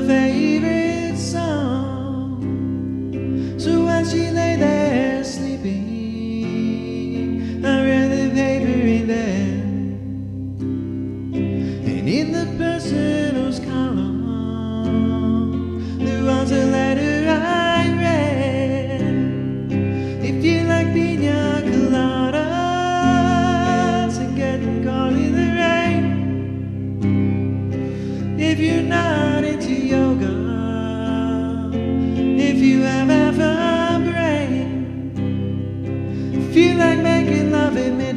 her favorite song. So as she lay there sleeping, I read the paper in bed. And in the person who's coming. like making love in me.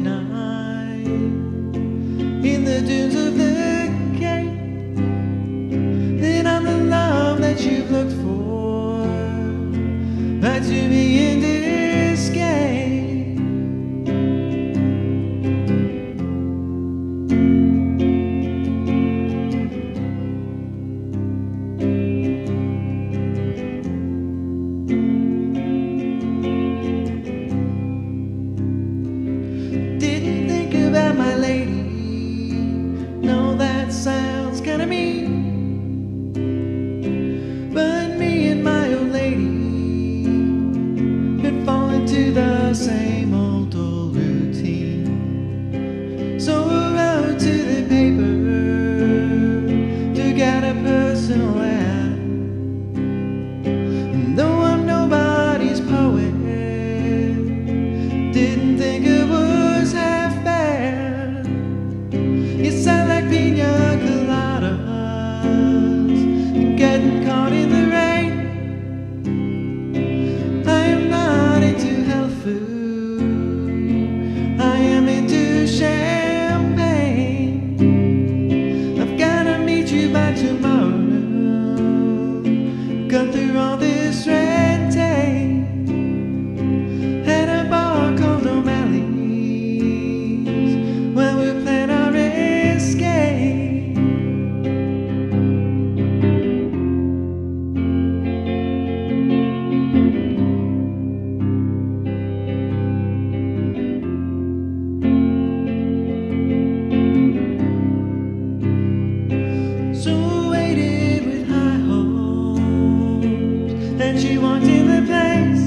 that you walked in the place.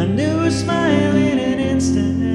I knew a smile in an instant.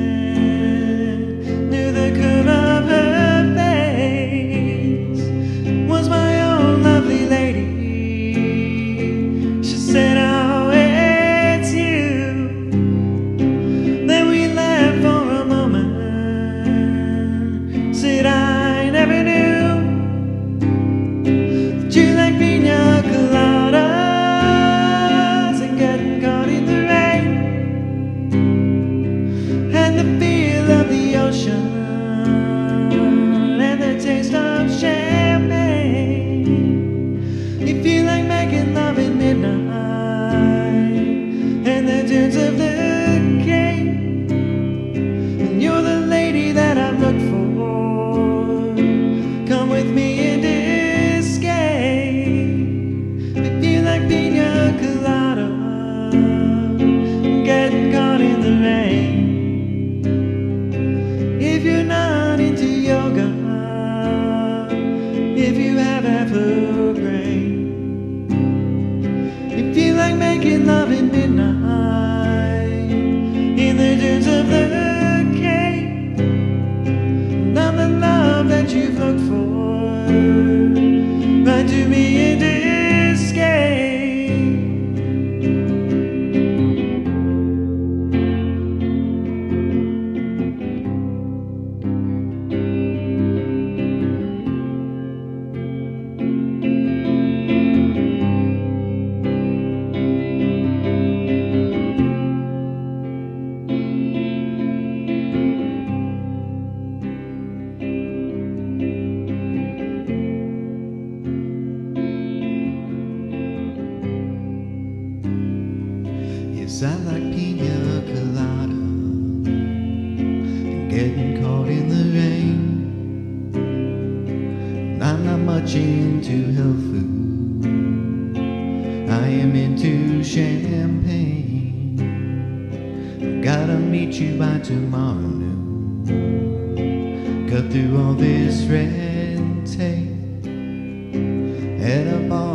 If you're not into yoga, if you have apple if you like making love at midnight. sound I like pina colada and getting caught in the rain. And I'm not much into health food, I am into champagne. I've gotta meet you by tomorrow noon. Cut through all this red tape at a bar.